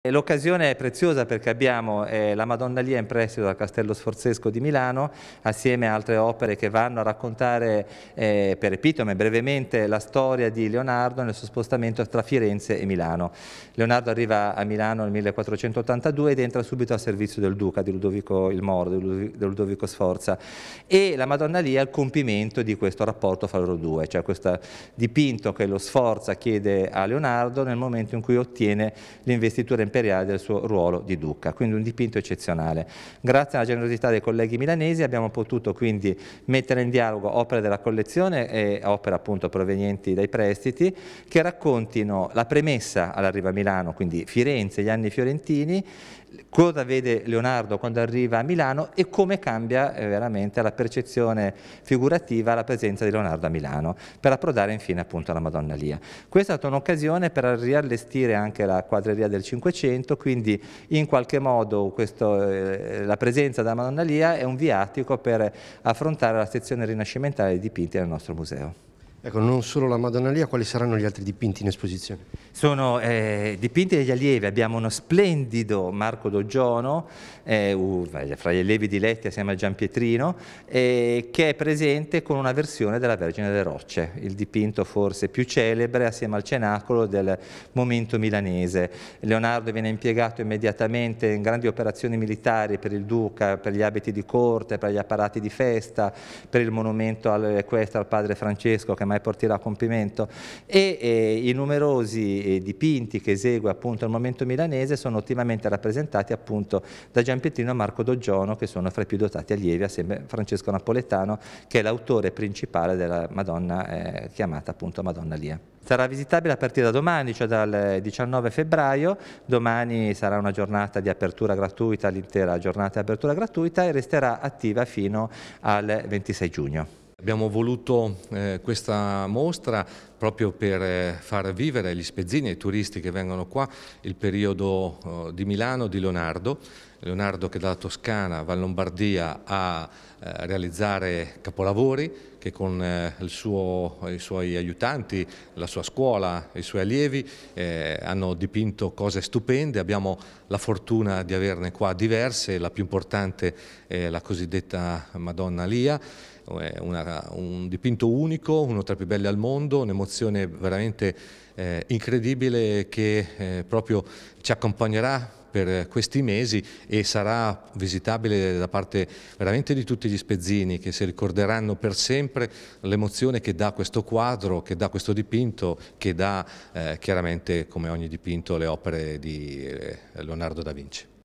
L'occasione è preziosa perché abbiamo eh, la Madonna Lia in prestito dal Castello Sforzesco di Milano assieme a altre opere che vanno a raccontare eh, per epitome brevemente la storia di Leonardo nel suo spostamento tra Firenze e Milano. Leonardo arriva a Milano nel 1482 ed entra subito a servizio del duca di Ludovico il Moro, di Ludovico Sforza e la Madonna Lia è il compimento di questo rapporto fra loro due, cioè questo dipinto che lo Sforza chiede a Leonardo nel momento in cui ottiene l'investitura imperiale del suo ruolo di duca, quindi un dipinto eccezionale. Grazie alla generosità dei colleghi milanesi abbiamo potuto quindi mettere in dialogo opere della collezione e opere appunto provenienti dai prestiti che raccontino la premessa all'arrivo a Milano, quindi Firenze, gli anni fiorentini, cosa vede Leonardo quando arriva a Milano e come cambia eh, veramente la percezione figurativa la presenza di Leonardo a Milano, per approdare infine appunto alla Madonna Lia. Questa è stata un'occasione per riallestire anche la quadreria del Cinquecento, quindi in qualche modo questo, eh, la presenza della Madonna Lia è un viatico per affrontare la sezione rinascimentale dei dipinti nel nostro museo. Ecco, non solo la Madonna Lia, quali saranno gli altri dipinti in esposizione? Sono eh, dipinti degli allievi, abbiamo uno splendido Marco Doggiono, eh, fra gli allievi diletti assieme a Gian Pietrino, eh, che è presente con una versione della Vergine delle Rocce, il dipinto forse più celebre assieme al cenacolo del momento milanese. Leonardo viene impiegato immediatamente in grandi operazioni militari per il duca, per gli abiti di corte, per gli apparati di festa, per il monumento al, al padre Francesco che mai porterà a compimento e eh, i numerosi eh, dipinti che esegue appunto il momento milanese sono ottimamente rappresentati appunto da Gian Pietrino e Marco Doggiono che sono fra i più dotati allievi assieme a Francesco Napoletano che è l'autore principale della Madonna eh, chiamata appunto Madonna Lia. Sarà visitabile a partire da domani, cioè dal 19 febbraio, domani sarà una giornata di apertura gratuita, l'intera giornata di apertura gratuita e resterà attiva fino al 26 giugno. Abbiamo voluto eh, questa mostra proprio per eh, far vivere gli spezzini e i turisti che vengono qua il periodo eh, di Milano di Leonardo, Leonardo che dalla Toscana va in Lombardia a eh, realizzare capolavori che con eh, suo, i suoi aiutanti, la sua scuola, i suoi allievi eh, hanno dipinto cose stupende, abbiamo la fortuna di averne qua diverse, la più importante è la cosiddetta Madonna Lia, una, un dipinto unico, uno tra i più belli al mondo, un'emozione veramente eh, incredibile che eh, proprio ci accompagnerà per questi mesi e sarà visitabile da parte veramente di tutti gli spezzini che si ricorderanno per sempre l'emozione che dà questo quadro, che dà questo dipinto, che dà eh, chiaramente come ogni dipinto le opere di eh, Leonardo da Vinci.